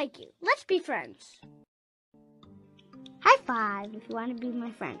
like you. Let's be friends. High five if you want to be my friend.